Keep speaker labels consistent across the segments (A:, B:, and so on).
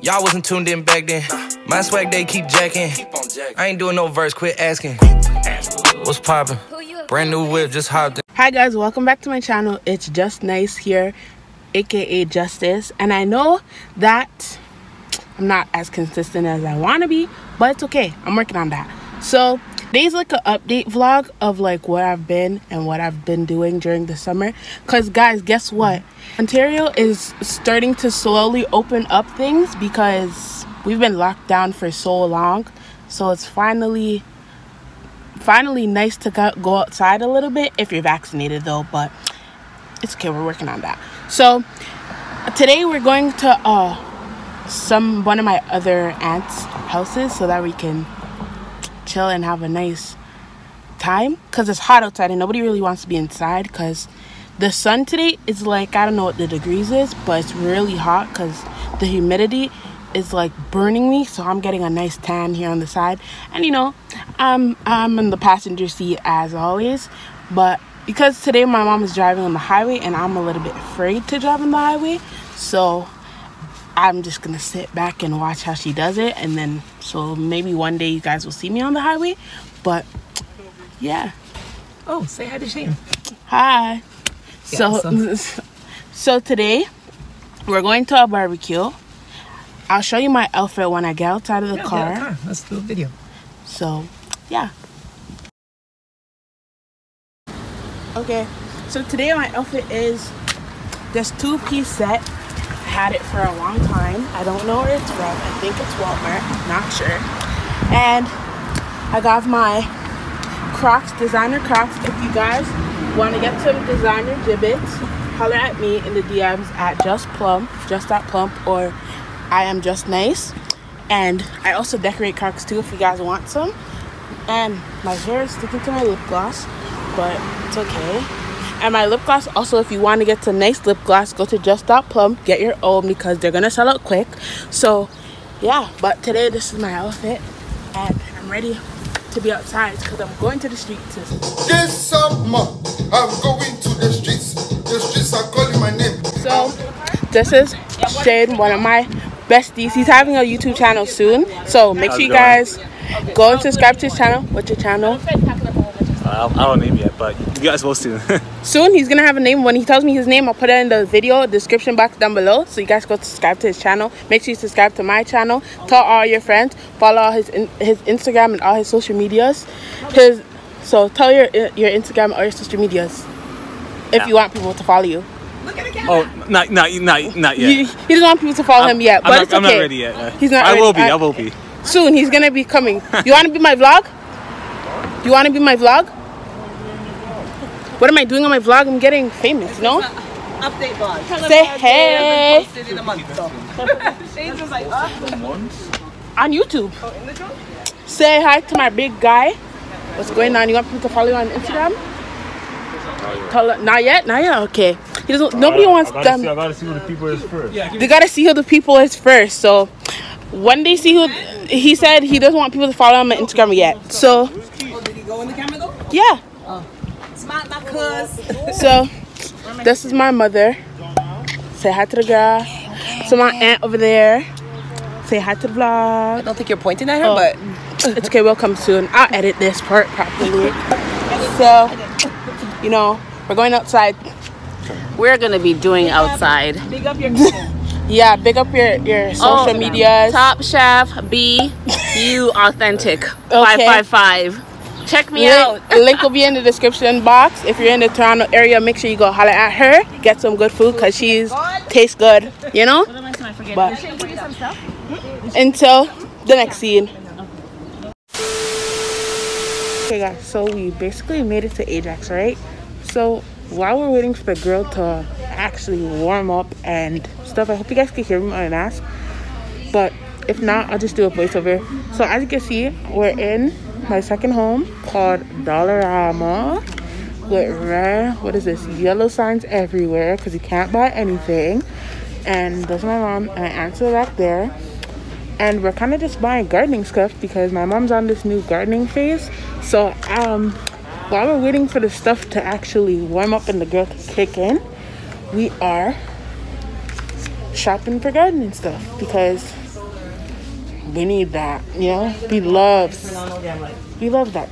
A: Y'all wasn't tuned in back then. My swag they keep jacking. I ain't doing no verse, quit asking. What's poppin'? Brand new whip, just hopped in.
B: Hi guys, welcome back to my channel. It's Just Nice here, aka Justyce. And I know that I'm not as consistent as I want to be, but it's okay. I'm working on that. So today's like an update vlog of like what I've been and what I've been doing during the summer. Cause guys, guess what? Ontario is starting to slowly open up things because we've been locked down for so long. So it's finally finally nice to go, go outside a little bit if you're vaccinated though, but it's okay, we're working on that. So today we're going to uh some one of my other aunts' houses so that we can chill and have a nice time because it's hot outside and nobody really wants to be inside because the sun today is like I don't know what the degrees is, but it's really hot because the humidity is like burning me. So I'm getting a nice tan here on the side, and you know, I'm I'm in the passenger seat as always, but because today my mom is driving on the highway and I'm a little bit afraid to drive on the highway, so I'm just gonna sit back and watch how she does it, and then so maybe one day you guys will see me on the highway, but yeah.
C: Oh, say hi to Shane.
B: Hi. So, so today we're going to a barbecue. I'll show you my outfit when I get outside of the
C: Yeah,
B: car.
C: yeah, car. Let's do a video.
B: So, yeah. Okay. So today my outfit is this two-piece set. Had it for a long time. I don't know where it's from. I think it's Walmart. Not sure. And I got my Crocs, designer Crocs. If you guys want to get some designer Jibbitz, holler at me in the DMs at Just Plum, Just Plump, or I am Just Nice. And I also decorate Crocs too if you guys want some. And my hair is sticking to my lip gloss, but it's okay. And my lip gloss, also, if you want to get some nice lip gloss, go to Just Plum, get your own because they're gonna sell out quick. So, yeah. But today, this is my outfit, and I'm ready to be outside because I'm going to the streets.
D: This summer, I'm going to the streets. The streets are calling my name.
B: So, this is Shane, one of my besties. He's having a YouTube channel soon, so make sure you guys go and subscribe to his channel. What's your channel?
E: I I don't name yet, but you guys will soon.
B: soon he's gonna have a name. When he tells me his name i'll put it in the video description box down below so you guys go subscribe to his channel. Make sure you subscribe to my channel. Tell all your friends. Follow all his in, his instagram and all his social medias. His so tell your your instagram or your social medias if you want people to follow you.
E: Oh, not not not not yet.
B: he, he doesn't want people to follow him yet but
E: I'm, not,
B: it's
E: I'm not ready yet. uh,
B: He's not
E: I will be.
B: I-
E: I will be.
B: soon he's gonna be coming. You want to be my vlog? You want to be my vlog what am i doing on my vlog i'm getting famous no
F: Update vlog.
B: say hey
F: Posted in a month. So. Shane was like, uh,
B: on YouTube. Say hi to my big guy. What's going on? You want people to follow you on Instagram? Tell- Not yet. Not yet. Okay. He doesn't. Nobody wants them.
E: gotta see who the people is first.
B: Yeah, They gotta see who the people is first. So when they see who, he said he doesn't want people to follow him on Instagram yet. So
F: oh, did he go in the camera though?
B: yeah.
F: Smart my cuz.
B: So this is my mother. Say hi to the girl. So my aunt over there. Say hi to the vlog.
F: I don't think you're pointing at her,
B: Oh.
F: but
B: it's okay we'll come soon i'll edit this part properly so you know we're going outside
G: we're gonna be doing outside.
F: big up your
B: yeah big up your your oh, social
G: Oh,
B: medias
G: Top Chef B, you authentic. Five five five. Check me out.
B: link, link will be in the description box. If you're in the toronto area make sure you go holler at her. Get some good food because she's tastes good you know? But until the next scene. Okay guys so we basically made it to ajax right? So while we're waiting for the grill to actually warm up and stuff i hope you guys can hear me on mask. But if not i'll just do a voiceover. So as you can see we're in my second home called dollarama with what is this yellow signs everywhere because you can't buy anything. And there's my mom and my answer back there. And we're kind of just buying gardening stuff because my mom's on this new gardening phase. So um while we're waiting for the stuff to actually warm up and the grill to kick in we are shopping for gardening stuff because we need that. You know, we love we love that.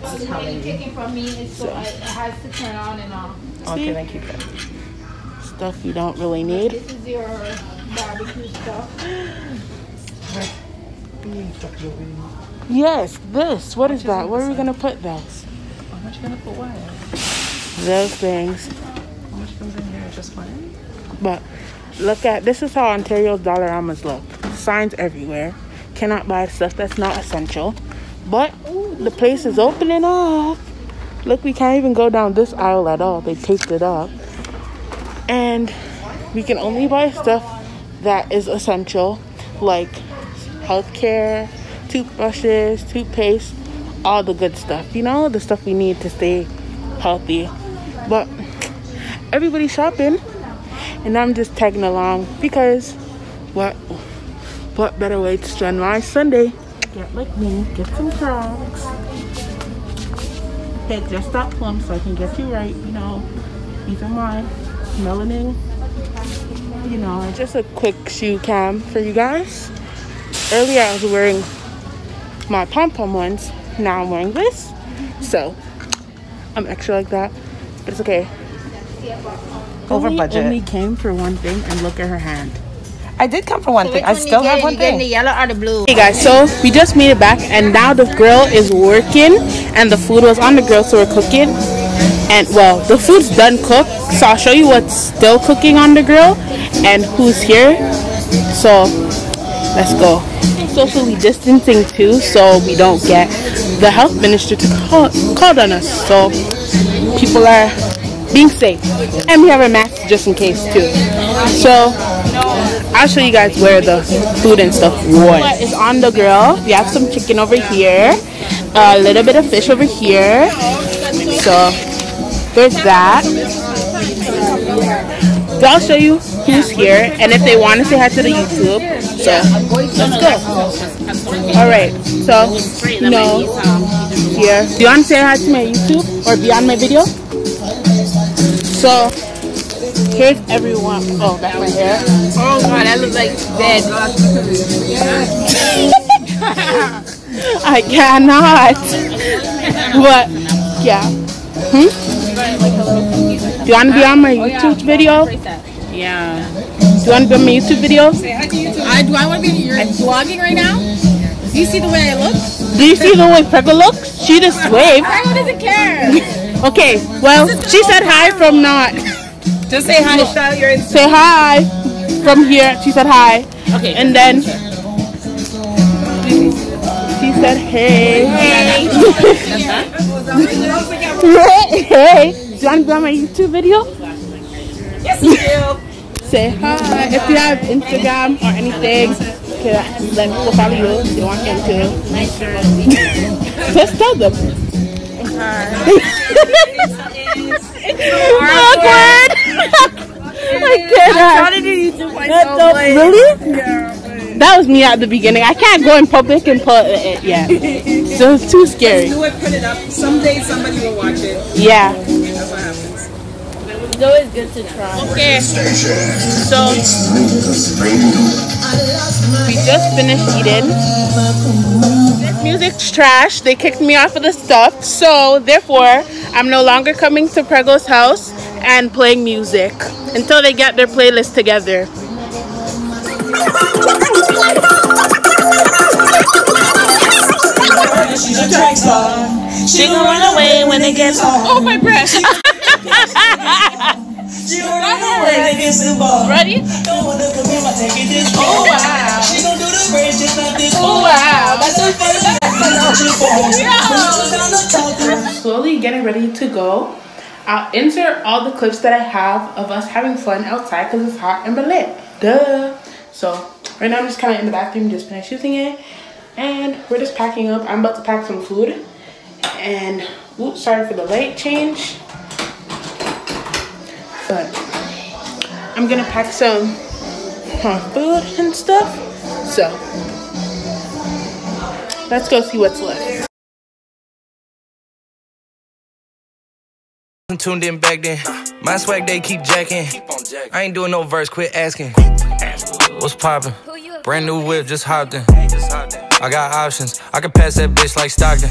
H: Taking from me is so it has to turn on and off.
B: See?
C: thank you.
B: Stuff you don't really need.
H: This is your barbecue stuff.
B: Yes, this. What is that? Where are we gonna put those?
C: How much you gonna put what?
B: Those things.
C: How much comes in here? Just one?
B: But look at this is how Ontario's Dollaramas look. Signs everywhere. Cannot buy stuff that's not essential. But the place is opening up. Look, we can't even go down this aisle at all. They taped it up. And we can only buy stuff that is essential, like healthcare, toothbrushes, toothpaste, all the good stuff. You know, the stuff we need to stay healthy. But everybody's shopping and I'm just tagging along because what what better way to spend my Sunday? Get like me, get some Crocs. Hey, just stop plum so I can get you right, you know. These are my melanin. You know, just a quick shoe cam for you guys. Earlier I was wearing my pom pom ones. Now I'm wearing this. So I'm extra like that. But it's okay.
C: Over
B: Only-
C: budget.
B: Only came for one thing and look at her hand.
C: I did come for one thing. I still have one thing.
F: the yellow or the blue?
B: Hey guys, so we just made it back and now the grill is working and the food was on the grill so we're cooking. And well, the food's done cooked. So I'll show you what's still cooking on the grill and who's here. So let's go. Socially distancing too so we don't get the health minister to call, call on us. So people are being safe. And we have our masks just in case too. So I'll show you guys where the food and stuff was. It's on the grill. We have some chicken over here, a little bit of fish over here. So there's that. So I'll show you who's here and if they want to say hi to the YouTube. So let's go. All right. So no here. Do you want to say hi to my YouTube or be on my video? So here's everyone. Oh, that's my hair.
F: Oh god, that looks like dead.
B: I cannot. What? yeah. Hmm? Do you want to be on my YouTube video?
G: Yeah.
B: Do you want to be on my YouTube video?
F: I do I want to be you're vlogging right now? Do you see the way I look?
B: Do you see the way Peggy looks? She just waved.
F: Who doesn't care?
B: Okay, well, she said hi from not.
F: Just say hi. Shout your
B: Say hi from here. She said hi.
G: Okay.
B: And then she said hey. Hey. hey. Do you want to be on my YouTube video?
F: Yes you do.
B: Say hi. If you have Instagram or anything, okay, let people follow you. if They want them to. Just tell them. Awkward. I cannot. That's so- Really? Yeah. That was me at the beginning. I can't go in public and put it yet. So it's too scary.
F: Do it, put it up. Someday somebody will watch it.
B: Yeah.
F: That's what happens.
G: It's always good to try.
B: Okay. So we just finished eating. This music's trash. They kicked me off of the stuff. So therefore, I'm no longer coming to Prego's house and playing music until they get their playlist together.
G: She gon' run away when it gets
B: Oh my breath. Ready?
F: Oh wow. She's gonna do this.
B: Oh wow. We're slowly getting ready to go. I'll insert all the clips that I have of us having fun outside because it's hot and lit. Duh. So right now I'm just kind of in the bathroom, just finished it, and we're just packing up. I'm about to pack some food, and oops, sorry for the light change, but I'm gonna pack some uh, food and stuff. So let's go see what's left.
A: Tuned in back then. My swag they keep jacking. I ain't doing no verse, quit asking. What's poppin'? Brand new whip, just hopped in. I got options. I can pass that bitch like Stockton.